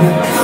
네.